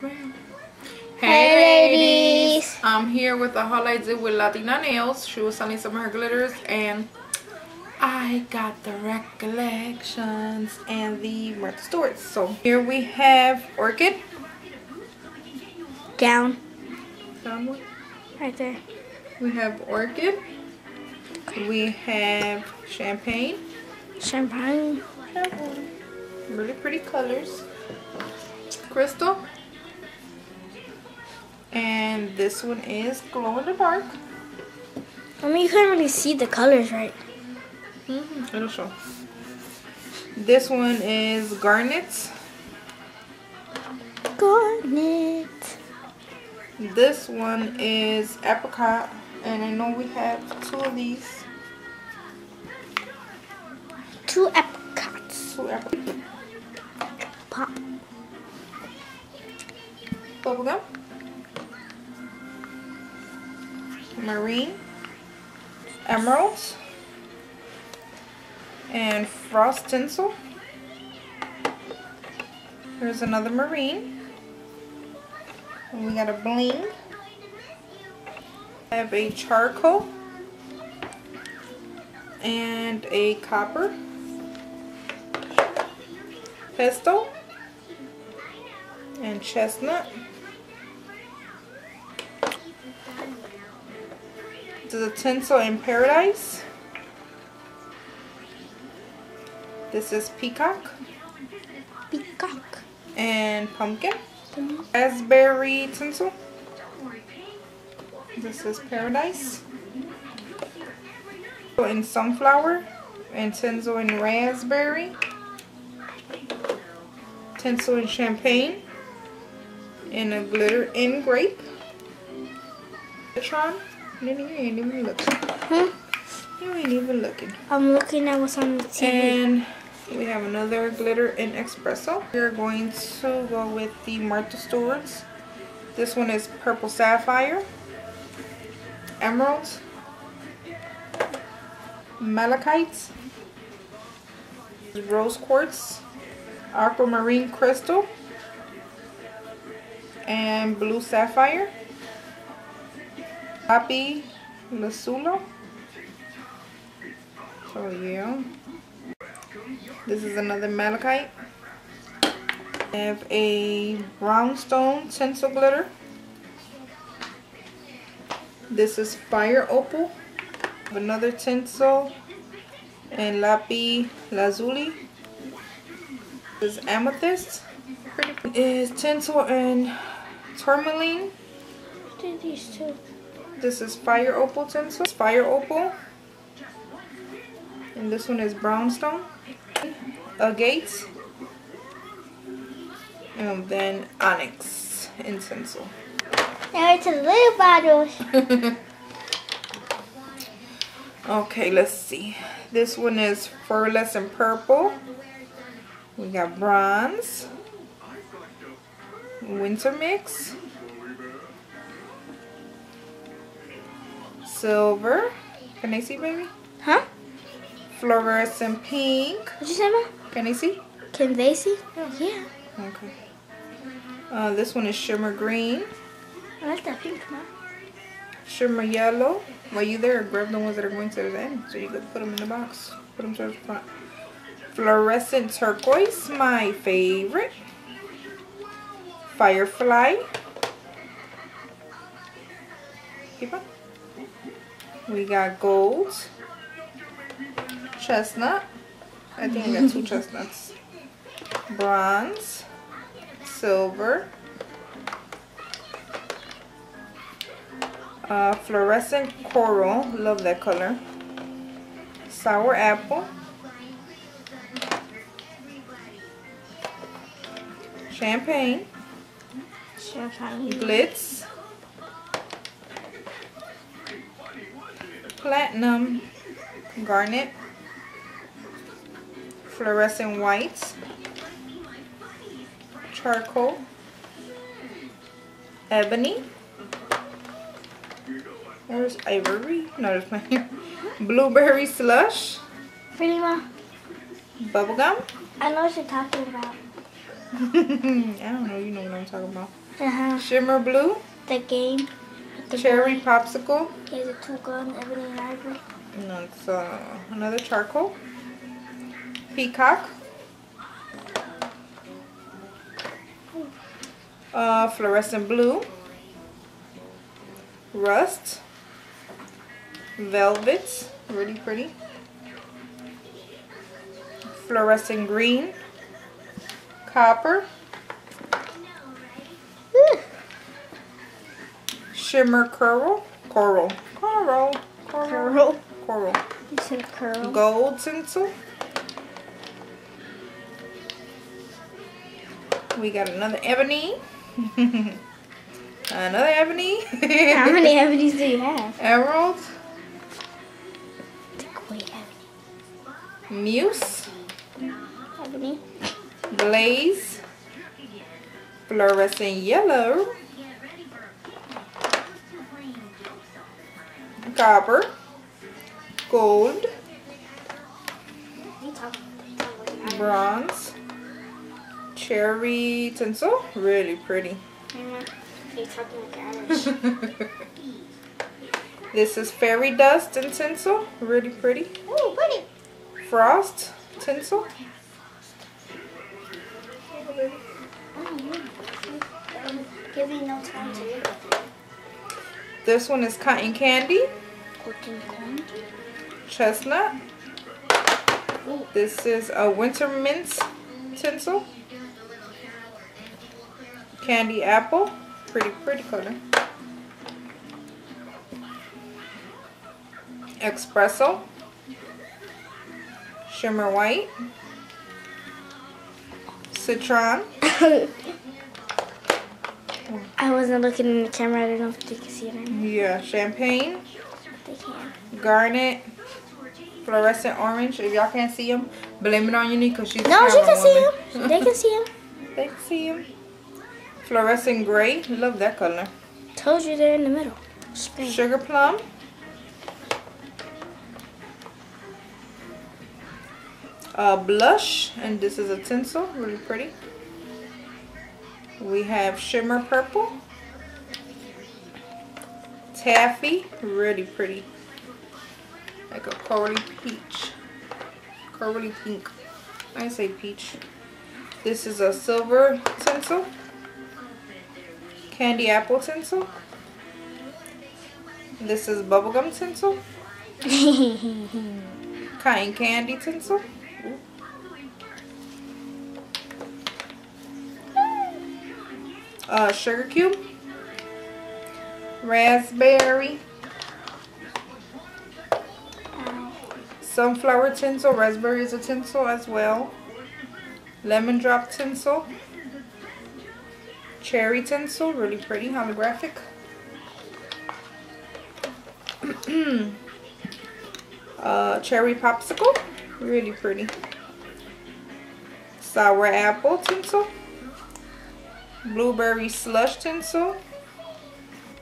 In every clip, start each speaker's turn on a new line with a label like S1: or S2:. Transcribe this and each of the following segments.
S1: Hey, ladies.
S2: I'm here with the haul I did with Latina Nails. She was selling some of her glitters and I got the recollections and the Martha Stewart's. So here we have Orchid.
S1: Down.
S2: Down one.
S1: Right there.
S2: We have Orchid. We have Champagne.
S1: Champagne.
S2: Champagne. Really pretty colors. Crystal. And this one is glow in the dark.
S1: I mean, you can't really see the colors, right?
S2: Mm -hmm. It'll show. This one is garnet.
S1: Garnet.
S2: This one is apricot. And I know we have two of these.
S1: Two apricots.
S2: Marine. Emeralds. And frost tinsel. Here's another marine. And we got a bling. I have a charcoal. And a copper. Pesto. And chestnut. This is tinsel in paradise. This is peacock.
S1: Peacock.
S2: And pumpkin. Raspberry tinsel. This is paradise. In sunflower. And tinsel in raspberry. Tinsel in champagne. And a glitter in grape. Citron. You ain't even looking.
S1: Huh?
S2: You ain't even looking.
S1: I'm looking at what's on the TV.
S2: And we have another glitter in espresso. We're going to go with the Martha Stewart's. This one is purple sapphire, emeralds, malachite, rose quartz, aquamarine crystal, and blue sapphire. Happy Lasulo. Oh yeah. This is another malachite. I have a brownstone tinsel glitter. This is fire opal. Another tinsel and lapi lazuli. This is amethyst. Pretty. Is tinsel and tourmaline.
S1: These two.
S2: This is fire opal tinsel. Fire opal. And this one is brownstone. Agate. And then onyx in tinsel.
S1: Now it's a little bottles.
S2: okay, let's see. This one is furless and purple. We got bronze. Winter mix. Silver. Can I see, baby?
S1: Huh?
S2: Fluorescent pink.
S1: What'd you say, Ma?
S2: Can I see?
S1: Can they see?
S2: Yeah.
S1: Yeah.
S2: Okay. Uh, this one is shimmer green.
S1: I like that pink, Ma.
S2: Shimmer yellow. While you there, grab the ones that are going to the end so you could put them in the box. Put them to the front. Fluorescent turquoise, my favorite. Firefly. Keep on. We got gold. Chestnut. I think we got two chestnuts. Bronze. Silver. Uh, fluorescent coral. Love that color. Sour apple. Champagne.
S1: Champagne.
S2: Glitz. Platinum. Garnet. Fluorescent white. Charcoal. Ebony. There's ivory. No, there's my blueberry slush.
S1: Pretty, Ma.
S2: Bubblegum.
S1: I know what you're talking about.
S2: I don't know. You know what I'm talking about.
S1: Uh-huh.
S2: Shimmer blue.
S1: The game. The
S2: Cherry popsicle.
S1: He has a two gun, ebony and ivory.
S2: No, it's uh, another charcoal. Peacock. Uh, fluorescent blue. Rust. Velvet. Really pretty. Fluorescent green. Copper. Shimmer coral. Coral. Coral. Coral. Coral.
S1: You said curl.
S2: Gold tinsel. We got another ebony. another ebony.
S1: How many ebonies do you have?
S2: Emerald. Muse.
S1: ebony.
S2: Blaze. Fluorescent yellow. Copper. Gold. Bronze. Cherry tinsel. Really pretty.
S1: You talking like Irish?
S2: This is fairy dust and tinsel. Really pretty.
S1: Ooh, pretty.
S2: Frost tinsel.
S1: Give no time to look at it.
S2: This one is cotton candy.
S1: Cotton candy.
S2: Chestnut. This is a winter mint tinsel. Candy apple. Pretty, pretty color. Espresso. Shimmer white. Citron.
S1: I wasn't looking in the camera. I don't know if you can see it.
S2: Yeah, champagne. Garnet. Fluorescent orange. If y'all can't see them, blame it on Unique because she's a
S1: No, she can see
S2: woman.
S1: him. They can see him.
S2: They can see him. Fluorescent gray. Love that color.
S1: Told you they're in the middle. Spring.
S2: Sugar plum. Uh, blush. And this is a tinsel. Really pretty. We have shimmer purple. Taffy. Really pretty. Like a corally peach. Corally pink. I say peach. This is a silver tinsel. Candy apple tinsel. This is bubblegum tinsel. Cotton candy tinsel. Uh, sugar cube. Raspberry. Sunflower tinsel. Raspberry is a tinsel as well. Lemon drop tinsel. Cherry tinsel. Really pretty. Holographic. uh, cherry popsicle. Really pretty. Sour apple tinsel. Blueberry slush tinsel.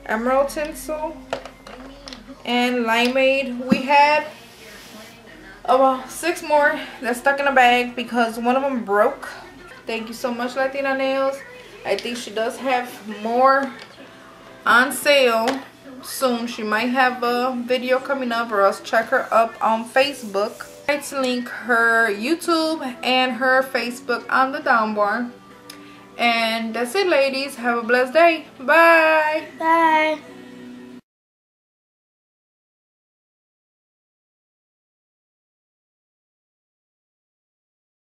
S2: Emerald tinsel. And limeade. We had Oh, about six more that's stuck in a bag because one of them broke. Thank you so much, Latina Nails. I think she does have more on sale soon. She might have a video coming up or else check her up on Facebook. Let's link her YouTube and her Facebook on the down bar. And that's it, ladies. Have a blessed day. Bye.
S1: Bye.